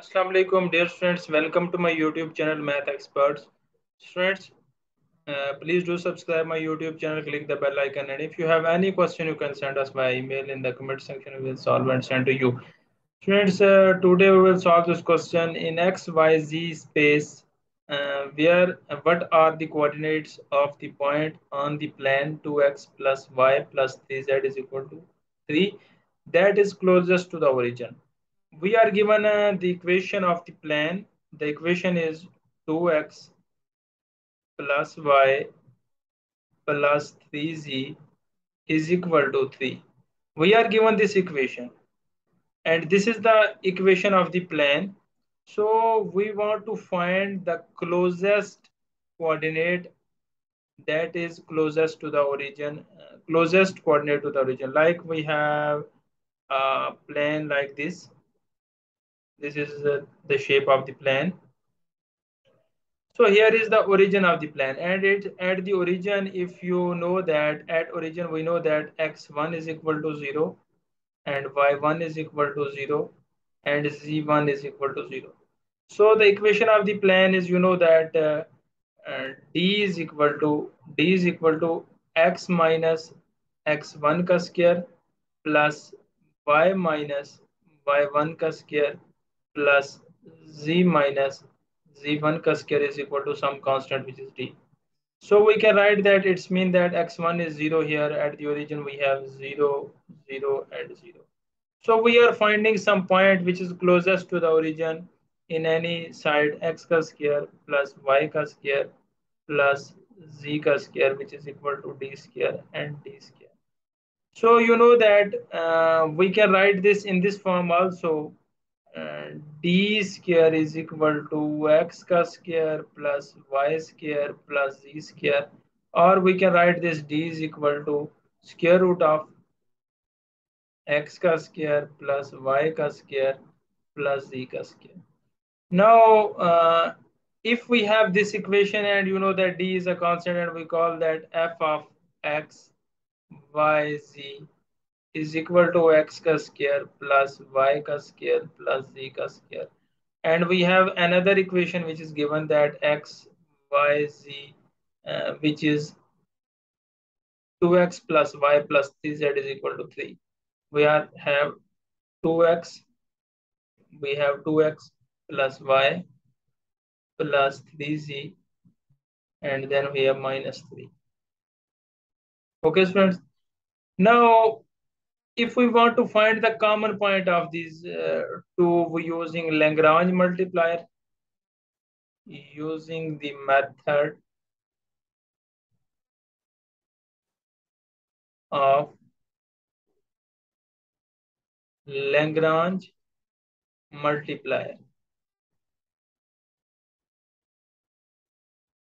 Assalamu alaikum dear students welcome to my youtube channel math experts. Students uh, please do subscribe my youtube channel. Click the bell icon. And if you have any question you can send us by email in the comment section. We will solve and send to you. Students uh, today we will solve this question in x y z space. Uh, where uh, what are the coordinates of the point on the plane? 2x plus y plus 3z is equal to 3 that is closest to the origin we are given uh, the equation of the plane. The equation is 2x plus y plus 3z is equal to 3. We are given this equation. And this is the equation of the plane. So we want to find the closest coordinate that is closest to the origin, uh, closest coordinate to the origin. Like we have a plane like this this is uh, the shape of the plane so here is the origin of the plane and it at the origin if you know that at origin we know that x1 is equal to 0 and y1 is equal to 0 and z1 is equal to 0 so the equation of the plane is you know that uh, uh, d is equal to d is equal to x minus x1 ka square plus y minus y1 ka square plus z minus z1 ka square is equal to some constant which is d. So we can write that it's mean that x1 is 0 here at the origin we have 0, 0 and 0. So we are finding some point which is closest to the origin in any side x ka square plus y ka square plus z ka square which is equal to d square and d square. So you know that uh, we can write this in this form also d square is equal to x ka square plus y square plus z square or we can write this d is equal to square root of x ka square plus y ka square plus z ka square. Now, uh, if we have this equation and you know that d is a constant and we call that f of x, y, z is equal to x ka square plus y ka square plus z ka square. And we have another equation which is given that x, y, z, uh, which is 2x plus y plus 3z is equal to 3. We are have 2x, we have 2x plus y plus 3z and then we have minus 3. Okay, friends. Now if we want to find the common point of these uh, two using Lagrange multiplier, using the method of Lagrange multiplier.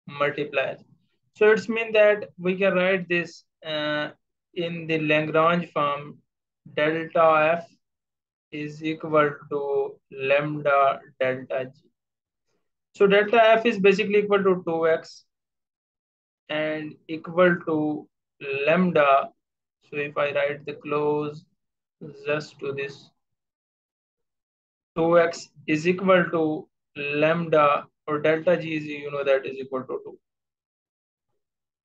Multiplier. So it's mean that we can write this uh, in the Lagrange form delta f is equal to lambda delta g. So delta f is basically equal to 2x and equal to lambda. So if I write the close just to this 2x is equal to lambda or delta g is you know that is equal to 2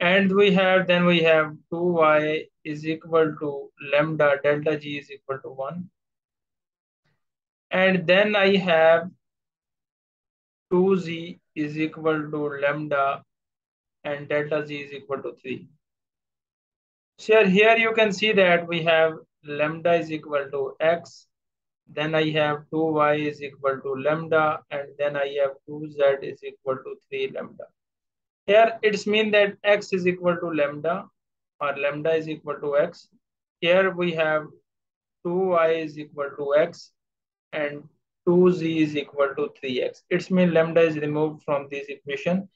and we have then we have 2y is equal to lambda delta g is equal to 1 and then I have 2z is equal to lambda and delta z is equal to 3 so here you can see that we have lambda is equal to x then I have 2y is equal to lambda and then I have 2z is equal to 3 lambda here it's mean that x is equal to lambda or lambda is equal to x. Here we have 2y is equal to x and 2z is equal to 3x. It's mean lambda is removed from this equation.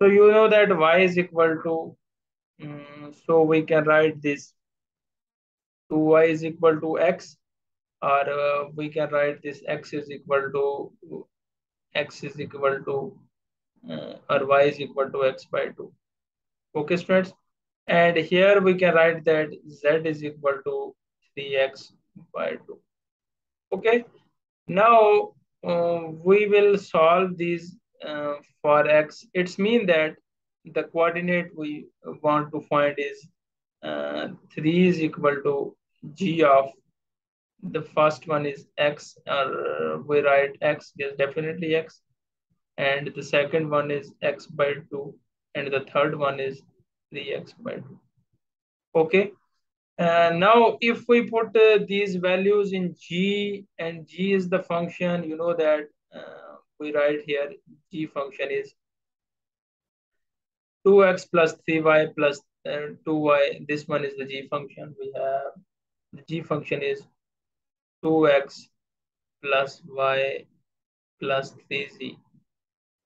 So you know that y is equal to, um, so we can write this 2y is equal to x or uh, we can write this x is equal to x is equal to or y is equal to x by 2. Okay, students? And here we can write that z is equal to 3x by 2. Okay. Now, uh, we will solve these uh, for x. It's mean that the coordinate we want to find is uh, 3 is equal to g of the first one is x or we write x is definitely x and the second one is x by 2 and the third one is 3x by 2 okay? Uh, now if we put uh, these values in g and g is the function you know that uh, we write here g function is 2x plus 3y plus 2y uh, this one is the g function. We have the g function is 2x plus y plus 3z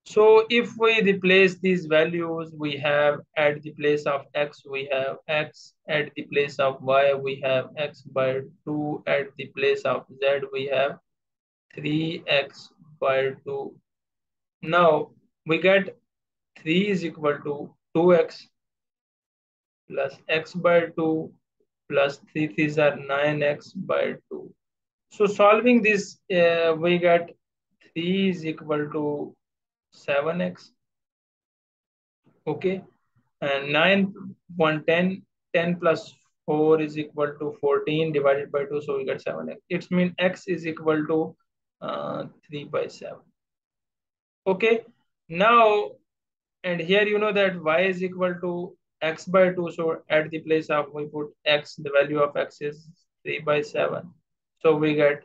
so if we replace these values, we have at the place of x, we have x, at the place of y, we have x by 2, at the place of z, we have 3x by 2. Now we get 3 is equal to 2x plus x by 2 plus 3 these are 9x by 2. So solving this, uh, we get 3 is equal to 7x. Okay. And 9, 1, 10, 10 plus 4 is equal to 14 divided by 2. So we get 7x. It means x is equal to uh, 3 by 7. Okay. Now, and here you know that y is equal to x by 2. So at the place of we put x, the value of x is 3 by 7. So we get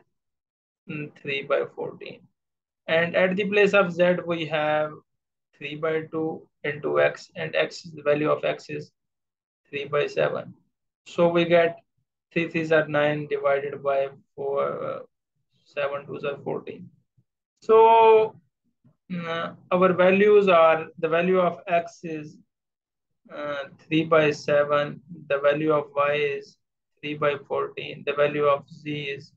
mm, 3 by 14. And at the place of z, we have 3 by 2 into x, and x is the value of x is 3 by 7. So we get 3 3s are 9 divided by 4, uh, 7 2s are 14. So uh, our values are, the value of x is uh, 3 by 7, the value of y is 3 by 14, the value of z is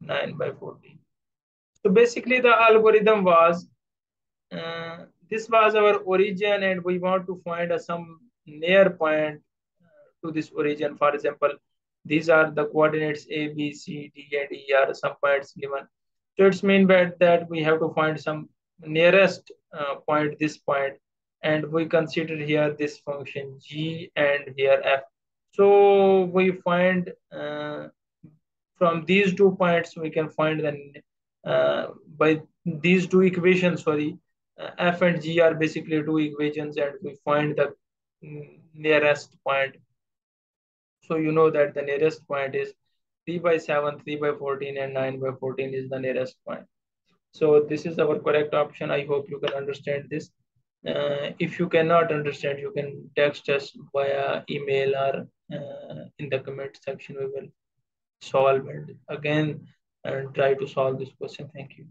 9 by 14. So basically the algorithm was, uh, this was our origin and we want to find some near point uh, to this origin. For example, these are the coordinates A, B, C, D, and E are some points given. So it's mean that, that we have to find some nearest uh, point, this point, and we consider here this function G and here F. So we find uh, from these two points, we can find the by these two equations, sorry, uh, f and g are basically two equations and we find the nearest point. So you know that the nearest point is 3 by 7, 3 by 14 and 9 by 14 is the nearest point. So this is our correct option. I hope you can understand this. Uh, if you cannot understand, you can text us via email or uh, in the comment section. We will solve it. Again, and try to solve this question. Thank you.